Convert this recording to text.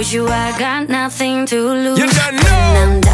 With you, I got nothing to lose. You don't know.